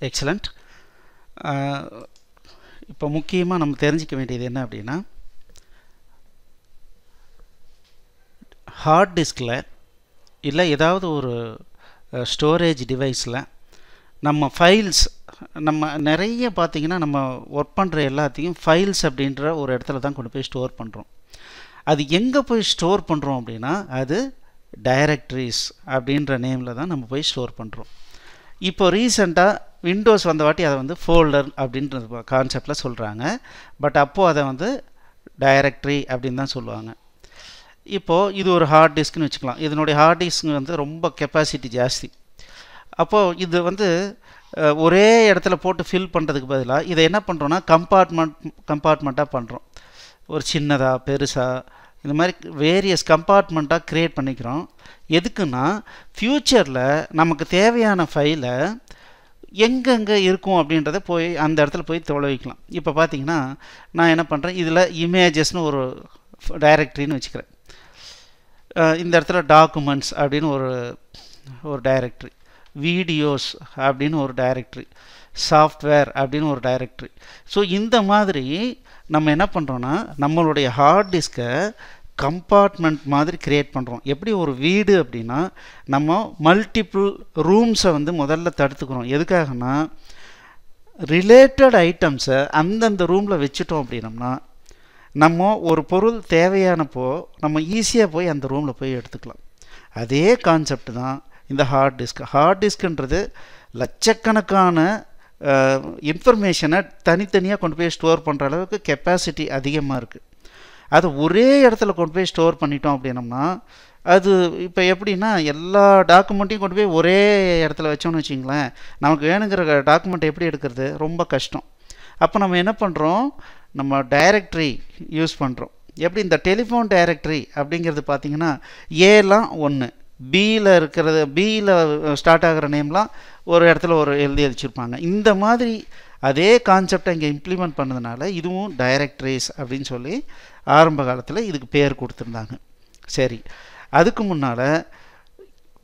Excellent இப்போ முக்கியமாக நம்ம தெரிஞ்சிக்க வேண்டியது என்ன அப்படின்னா ஹார்ட் டிஸ்கில் இல்லை ஏதாவது ஒரு ஸ்டோரேஜ் டிவைஸில் நம்ம ஃபைல்ஸ் நம்ம நிறைய பார்த்திங்கன்னா நம்ம ஒர்க் பண்ணுற எல்லாத்தையும் ஃபைல்ஸ் அப்படின்ற ஒரு இடத்துல தான் கொண்டு போய் ஸ்டோர் பண்ணுறோம் அது எங்கே போய் ஸ்டோர் பண்ணுறோம் அப்படின்னா அது டைரக்டரிஸ் அப்படின்ற நேமில் தான் நம்ம போய் ஸ்டோர் பண்ணுறோம் இப்போ ரீசெண்டாக விண்டோஸ் வந்த வாட்டி அதை வந்து ஃபோல்டர் அப்படின்ற கான்செப்டில் சொல்கிறாங்க பட் அப்போது அதை வந்து டைரக்டரி அப்படின்னு தான் சொல்லுவாங்க. இப்போது இது ஒரு ஹார்ட் டிஸ்க்னு வச்சுக்கலாம். இதனுடைய ஹார்ட் டிஸ்க் வந்து ரொம்ப கெப்பாசிட்டி ஜாஸ்தி. அப்போது இது வந்து ஒரே இடத்துல போட்டு ஃபில் பண்ணுறதுக்கு பதிலாக இதை என்ன பண்ணுறோன்னா கம்பார்ட்மெண்ட் கம்பார்ட்மெண்ட்டாக பண்ணுறோம் ஒரு சின்னதாக பெருசாக இந்த மாதிரி வேரியஸ் கம்பார்ட்மெண்ட்டாக க்ரியேட் பண்ணிக்கிறோம். எதுக்குன்னா ஃப்யூச்சரில் நமக்கு தேவையான ஃபைலை எங்கெங்கே இருக்கும் அப்படின்றத போய் அந்த இடத்துல போய் தொலைவிக்கலாம். இப்போ பார்த்தீங்கன்னா நான் என்ன பண்ணுறேன் இதில் இமேஜஸ்னு ஒரு டைரக்டரின்னு வச்சுக்கிறேன். இந்த இடத்துல டாக்குமெண்ட்ஸ் அப்படின்னு ஒரு ஒரு டைரக்டரி வீடியோஸ் அப்படின்னு ஒரு டைரக்டரி சாஃப்ட்வேர் அப்படின்னு ஒரு டைரக்டரி ஸோ இந்த மாதிரி நம்ம என்ன பண்ணுறோன்னா நம்மளுடைய ஹார்ட் டிஸ்கை கம்பார்ட்மெண்ட் மாதிரி க்ரியேட் பண்ணுறோம் எப்படி ஒரு வீடு அப்படின்னா நம்ம மல்டிப்புள் ரூம்ஸை வந்து முதல்ல தடுத்துக்கிறோம். எதுக்காகனா ரிலேட்டட் ஐட்டம்ஸை அந்தந்த ரூமில் வச்சுட்டோம் அப்படின்னம்னா நம்ம ஒரு பொருள் தேவையானப்போ நம்ம ஈஸியாக போய் அந்த ரூமில் போய் எடுத்துக்கலாம். அதே கான்செப்ட் தான் இந்த ஹார்ட் டிஸ்க் ஹார்ட் டிஸ்க்ன்றது லட்சக்கணக்கான இன்ஃபர்மேஷனை தனித்தனியாக கொண்டு போய் ஸ்டோர் பண்ணுற அளவுக்கு கெப்பாசிட்டி அதிகமாக இருக்குது அதை ஒரே இடத்துல கொண்டு போய் ஸ்டோர் பண்ணிட்டோம் அப்படின்னம்னா அது இப்போ எப்படின்னா எல்லா டாக்குமெண்ட்டையும் கொண்டு போய் ஒரே இடத்துல வச்சோம்னு வச்சிங்களேன் நமக்கு வேணுங்கிற டாக்குமெண்ட் எப்படி எடுக்கிறது? ரொம்ப கஷ்டம். அப்போ நம்ம என்ன பண்ணுறோம் நம்ம டைரக்டரி யூஸ் பண்ணுறோம் எப்படி இந்த டெலிஃபோன் டைரக்டரி அப்படிங்கிறது பார்த்திங்கன்னா ஏலாம் ஒன்று பியில் இருக்கிறது பியில் ஸ்டார்ட் ஆகிற நேம்லாம் ஒரு இடத்துல ஒரு எழுதி வச்சுருப்பாங்க. இந்த மாதிரி அதே கான்செப்டை இங்கே இம்ப்ளிமெண்ட் பண்ணதுனால இதுவும் டைரக்டரிஸ் அப்படின்னு சொல்லி ஆரம்ப காலத்தில் இதுக்கு பேர் கொடுத்துருந்தாங்க. சரி அதுக்கு முன்னால்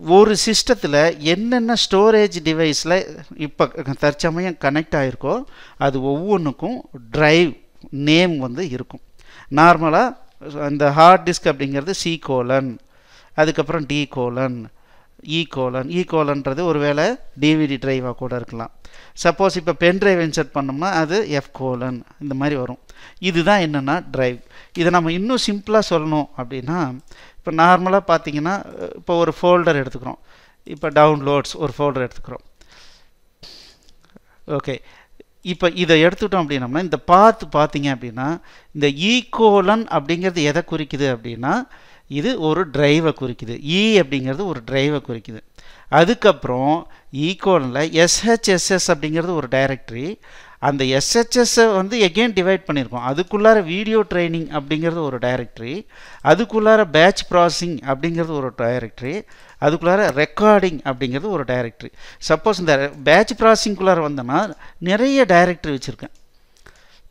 ஒரு சிஸ்டத்தில் என்னென்ன ஸ்டோரேஜ் டிவைஸில் இப்போ தற்சமயம் கனெக்ட் ஆகிருக்கோ அது ஒவ்வொன்றுக்கும் ட்ரைவ் நேம் வந்து இருக்கும். நார்மலாக இந்த ஹார்ட் டிஸ்க் அப்படிங்கிறது சி கோலன் அதுக்கப்புறம் D colon E colon E கோலன்றது ஒரு வேளை டிவிடி ட்ரைவாக கூட இருக்கலாம். சப்போஸ் இப்போ பென் ட்ரைவ் இன்சர்ட் பண்ணோம்னா அது எஃப் கோலன் இந்த மாதிரி வரும். இதுதான் என்னென்னா ட்ரைவ் இதை நம்ம இன்னும் சிம்பிளாக சொல்லணும் அப்படின்னா இப்போ நார்மலாக பார்த்தீங்கன்னா இப்போ ஒரு ஃபோல்டர் எடுத்துக்கிறோம். இப்போ டவுன்லோட்ஸ் ஒரு ஃபோல்டர் எடுத்துக்கிறோம். ஓகே இப்போ இதை எடுத்துட்டோம் அப்படின்னம்னா இந்த பார்த்து பார்த்தீங்க அப்படின்னா இந்த ஈகோலன் அப்படிங்கிறது எதை குறிக்குது அப்படின்னா இது ஒரு டிரைவை குறிக்குது. இ அப்படிங்கிறது ஒரு டிரைவை குறிக்குது. அதுக்கப்புறம் ஈகோலனில் எஸ்ஹெச்எஸ்எஸ் அப்படிங்கிறது ஒரு டைரக்டரி அந்த எஸ்ஹெச்எஸ்ஸை வந்து எகெயின் டிவைட் பண்ணியிருக்கோம். அதுக்குள்ளார வீடியோ ட்ரைனிங் அப்படிங்கிறது ஒரு டைரக்டரி அதுக்குள்ளார பேட்ச் ப்ராசஸிங் அப்படிங்கிறது ஒரு டைரக்டரி அதுக்குள்ளார ரெக்கார்டிங் அப்படிங்கிறது ஒரு டைரக்டரி சப்போஸ் இந்த பேட்ச் ப்ராசஸிங்குள்ளார வந்தோன்னா நிறைய டைரக்டரி வச்சுருக்கேன்.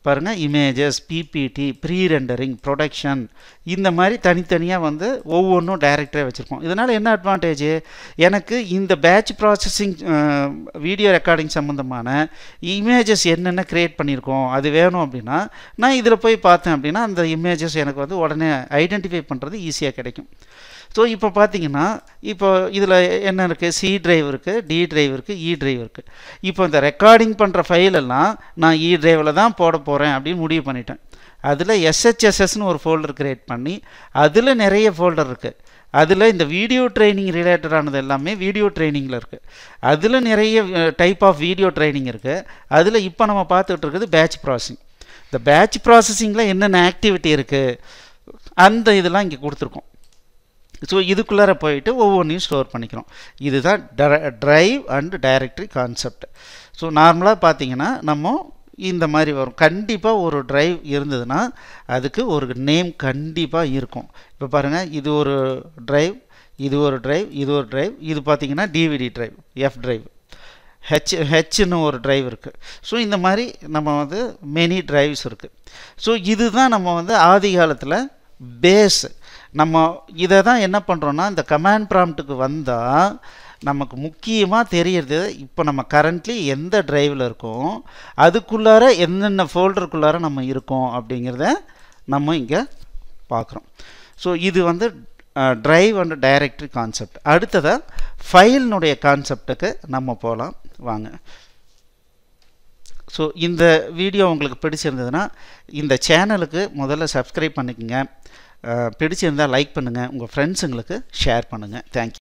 பாருங்கள் images PPT pre rendering production இந்த மாதிரி தனித்தனியாக வந்து ஒவ்வொன்றும் டைரக்டரே வச்சுருக்கோம் இதனால் என்ன அட்வான்டேஜ் எனக்கு இந்த பேட்ச் ப்ராசஸிங் வீடியோ ரெக்கார்டிங் சம்மந்தமான இமேஜஸ் என்னென்ன க்ரியேட் பண்ணியிருக்கோம் அது வேணும் அப்படின்னா நான் இதில் போய் பார்த்தேன் அப்படின்னா அந்த இமேஜஸ் எனக்கு வந்து உடனே ஐடென்டிஃபை பண்ணுறது ஈஸியாக கிடைக்கும். ஸோ இப்போ பார்த்தீங்கன்னா இப்போ இதில் என்ன இருக்குது சி ட்ரைவ் இருக்குது டி ட்ரைவ் இருக்குது இ e ட்ரைவ் இருக்குது இப்போ இந்த ரெக்கார்டிங் பண்ணுற ஃபைலெல்லாம் நான் e இ ட்ரைவில் தான் போட போகிறேன் அப்படின்னு முடிவு பண்ணிட்டேன். அதில் எஸ்ஹெச்எஸ்எஸ்னு ஒரு ஃபோல்டர் க்ரியேட் பண்ணி அதில் நிறைய ஃபோல்டர் இருக்குது அதில் இந்த வீடியோ ட்ரைனிங் ரிலேட்டடானது எல்லாமே வீடியோ ட்ரைனிங்கில் இருக்குது அதில் நிறைய டைப் ஆஃப் வீடியோ ட்ரைனிங் இருக்குது அதில் இப்போ நம்ம பார்த்துட்டு இருக்குது பேட்ச் ப்ராசஸிங் இந்த பேட்ச் ப்ராசஸிங்கில் என்னென்ன ஆக்டிவிட்டி இருக்குது அந்த இதெல்லாம் இங்கே கொடுத்துருக்கோம். ஸோ இதுக்குள்ளார போயிட்டு ஒவ்வொன்றையும் ஸ்டோர் பண்ணிக்கிறோம். இதுதான் drive and directory concept so நார்மலாக பார்த்தீங்கன்னா நம்ம இந்த மாதிரி வரும். கண்டிப்பாக ஒரு ட்ரைவ் இருந்ததுன்னா அதுக்கு ஒரு நேம் கண்டிப்பாக இருக்கும். இப்போ பாருங்கள் இது ஒரு ட்ரைவ் இது ஒரு ட்ரைவ் இது ஒரு ட்ரைவ் இது பார்த்தீங்கன்னா DVD drive F drive H ஹெச்னு ஒரு ட்ரைவ் இருக்குது ஸோ இந்த மாதிரி நம்ம வந்து மெனி ட்ரைவ்ஸ் இருக்குது ஸோ இதுதான் நம்ம வந்து ஆதி காலத்தில் பேஸு நம்ம இதை தான் என்ன பண்ணுறோன்னா இந்த கமாண்ட் ப்ராம்ப்ட்டுக்கு வந்தால் நமக்கு முக்கியமாக தெரியறது இப்போ நம்ம கரண்ட்லி எந்த டிரைவில் இருக்கோம் அதுக்குள்ளார என்னென்ன ஃபோல்டருக்குள்ளார நம்ம இருக்கோம் அப்படிங்கிறத நம்ம இங்கே பார்க்குறோம். ஸோ இது வந்து ட்ரைவ் அண்ட் டைரக்டரி கான்செப்ட் அடுத்ததாக ஃபைல்னுடைய கான்செப்டுக்கு நம்ம போகலாம் வாங்க. ஸோ இந்த வீடியோ உங்களுக்கு பிடிச்சிருந்ததுன்னா இந்த சேனலுக்கு முதல்ல சப்ஸ்கிரைப் பண்ணிக்கோங்க. பிடிச்சிருந்தால் லைக் பண்ணுங்கள் உங்கள் ஃப்ரெண்ட்ஸுங்களுக்கு ஷேர் பண்ணுங்கள் தேங்க்யூ